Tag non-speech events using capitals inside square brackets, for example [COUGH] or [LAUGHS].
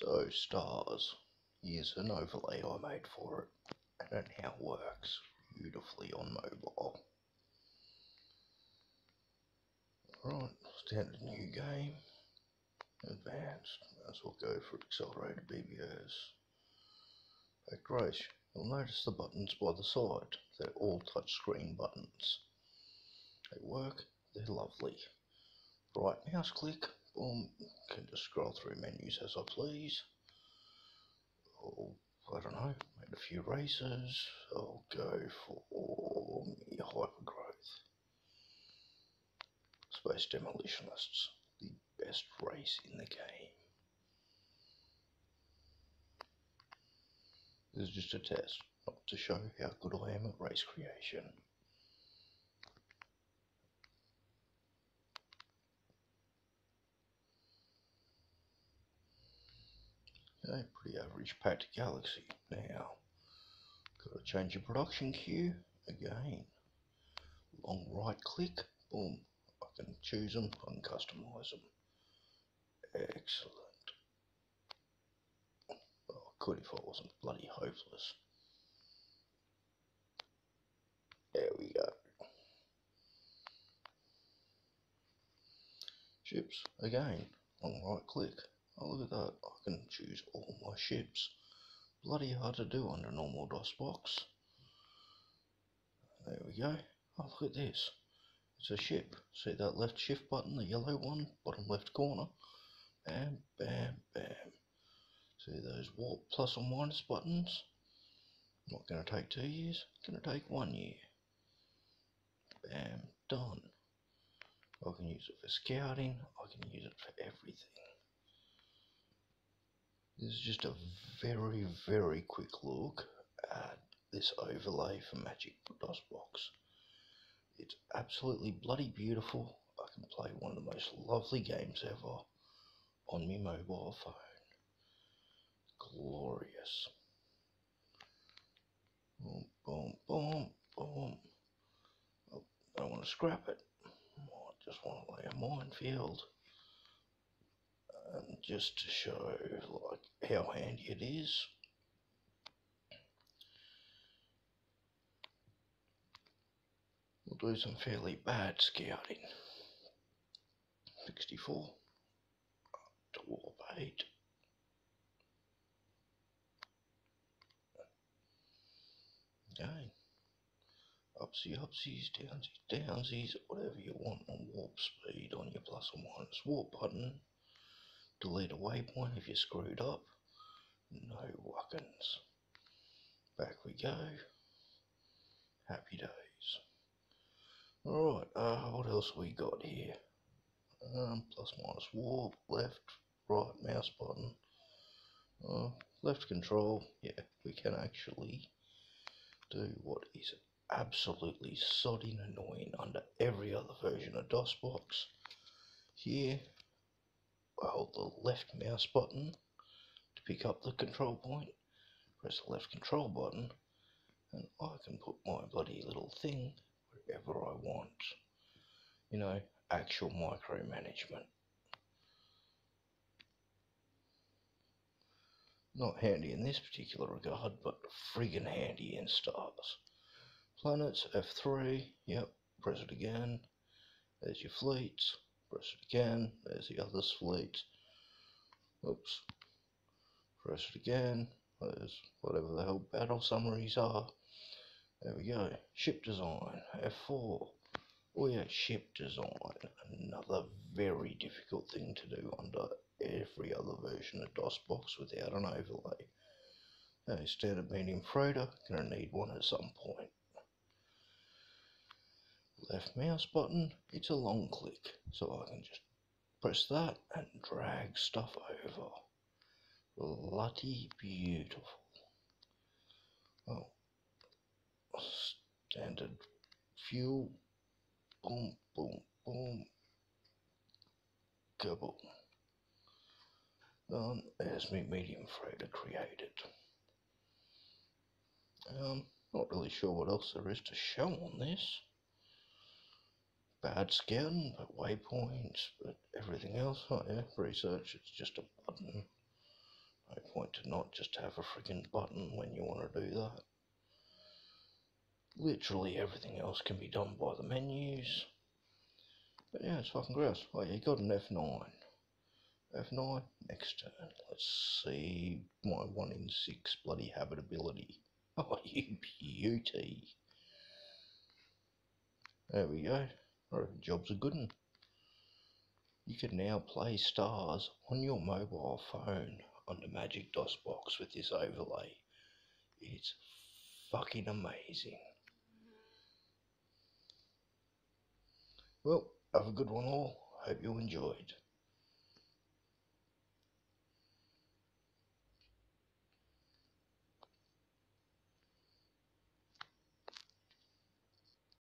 So stars, here's an overlay I made for it and it now works beautifully on mobile. Right, standard new game, advanced, as well go for accelerated BBS. Back race, you'll notice the buttons by the side, they're all touchscreen buttons. They work, they're lovely. Right mouse click, boom, can just scroll through menus as I please. Or, I don't know, made a few races. I'll go for hypergrowth. Space Demolitionists, the best race in the game. This is just a test, not to show how good I am at race creation. Okay, pretty average packed galaxy. Now, got to change your production queue again. Long right click, boom. I can choose them, I can customize them. Excellent. Oh, I could if I wasn't bloody hopeless. There we go. Ships, again, long right click. Oh, look at that. I can choose all my ships. Bloody hard to do under normal DOSBox. There we go. Oh, look at this. It's a ship. See that left shift button, the yellow one, bottom left corner? Bam, bam, bam. See those warp plus or minus buttons? Not going to take two years, going to take one year. Bam, done. I can use it for scouting, I can use it for everything. This is just a very, very quick look at this overlay for Magic DOSBox. It's absolutely bloody beautiful. I can play one of the most lovely games ever on my mobile phone. Glorious. Boom, boom, boom, boom. Oh, I don't want to scrap it. I just want to lay a minefield and just to show like how handy it is. We'll do some fairly bad scouting. 64 to warp 8 okay. Upsy upsies downsies downsies whatever you want on warp speed on your plus or minus warp button delete a waypoint if you screwed up. No wuckins. Back we go. Happy days. Alright, uh, what else we got here? Um, plus minus warp, left, right mouse button. Uh, left control, yeah, we can actually do what is absolutely sodding annoying under every other version of DOSBox. Here, hold the left mouse button to pick up the control point, press the left control button, and I can put my bloody little thing wherever I want. You know, actual micromanagement. Not handy in this particular regard, but friggin' handy in stars. Planets, F3, yep, press it again. There's your fleets. Press it again. There's the other fleet. Oops. Press it again. There's whatever the hell battle summaries are. There we go. Ship design. F4. Oh yeah, ship design. Another very difficult thing to do under every other version of DOSBox without an overlay. Now, standard medium freighter, gonna need one at some point left mouse button, it's a long click. So I can just press that and drag stuff over. Bloody beautiful. Oh, standard fuel. Boom, boom, boom. Kaboom. Done. There's me medium freighter created. Um, not really sure what else there is to show on this bad skin, but waypoints, but everything else, oh yeah, research, it's just a button. No point to not just have a freaking button when you want to do that. Literally everything else can be done by the menus. But yeah, it's fucking gross. Oh, you got an F9. F9, next turn. Let's see my 1 in 6 bloody habitability. [LAUGHS] Oh, you beauty. There we go. Alright, job's a good one. You can now play stars on your mobile phone on the Magic DOS box with this overlay. It's fucking amazing. Well, have a good one all. Hope you enjoyed.